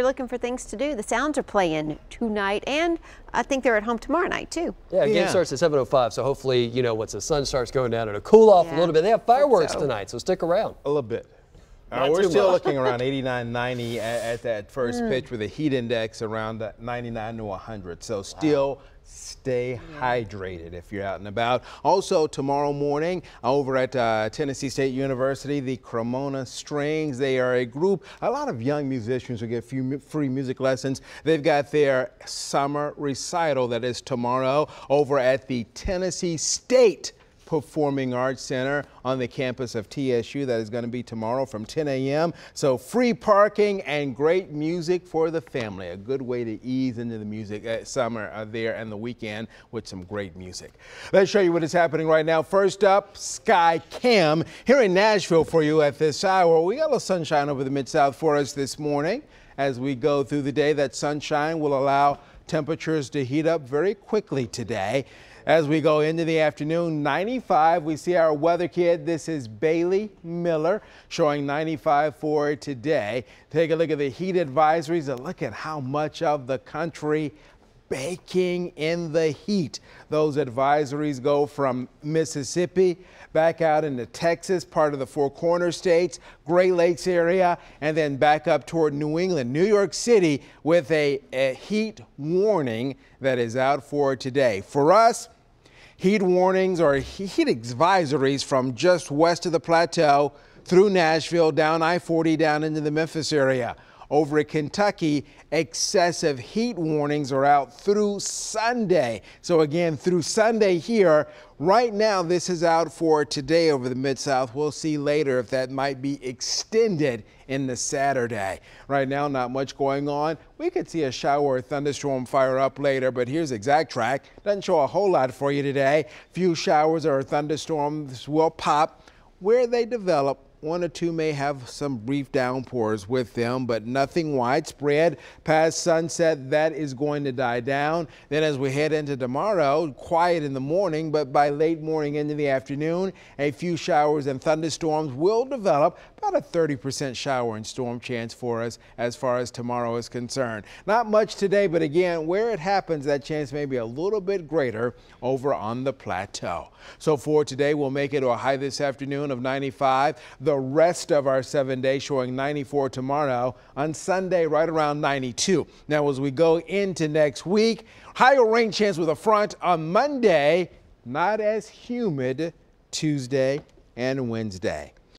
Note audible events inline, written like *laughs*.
you're looking for things to do, the Sounds are playing tonight, and I think they're at home tomorrow night too. Yeah, game Yeah. starts at 7:05, so hopefully, you know, once the sun starts going down, it'll cool off a little bit. They have fireworks so. tonight, so stick around. A little bit. Uh, we're still much. looking around 89, 90 *laughs* at, at that first Mm. pitch with a heat index around uh, 99 to 100. So still stay hydrated if you're out and about. Also tomorrow morning over at uh, Tennessee State University, the Cremona Strings. They are a group, a lot of young musicians who get few free music lessons. They've got their summer recital that is tomorrow over at the Tennessee State Performing Arts Center on the campus of TSU. That is going to be tomorrow from 10 a.m. So free parking and great music for the family. A good way to ease into the music uh, summer uh, there and the weekend with some great music. Let's show you what is happening right now. First up, Sky Cam here in Nashville for you at this hour. We got a little sunshine over the Mid-South for us this morning. As we go through the day, that sunshine will allow temperatures to heat up very quickly today. As we go into the afternoon, 95, we see our weather kid. This is Bailey Miller showing 95 for today. Take a look at the heat advisories and look at how much of the country baking in the heat. Those advisories go from Mississippi back out into Texas, part of the Four Corner states, Great Lakes area, and then back up toward New England, New York City with a, a heat warning that is out for today. For us, heat warnings or heat advisories from just west of the plateau through Nashville, down I 40, down into the Memphis area. Over at Kentucky, excessive heat warnings are out through Sunday. So, again, through Sunday here, right now, this is out for today over the Mid South. We'll see later if that might be extended into Saturday. Right now, not much going on. We could see a shower or thunderstorm fire up later, but here's exact track. Doesn't show a whole lot for you today. Few showers or thunderstorms will pop where they develop. One or two may have some brief downpours with them, but nothing widespread. Past sunset, that is going to die down. Then, as we head into tomorrow, quiet in the morning, but by late morning into the afternoon, a few showers and thunderstorms will develop. About a 30% shower and storm chance for us as far as tomorrow is concerned. Not much today, but again, where it happens, that chance may be a little bit greater over on the plateau. So for today, we'll make it to a high this afternoon of 95. The rest of our seven days showing 94 tomorrow. On Sunday, right around 92. Now, as we go into next week, higher rain chance with a front on Monday, not as humid Tuesday and Wednesday.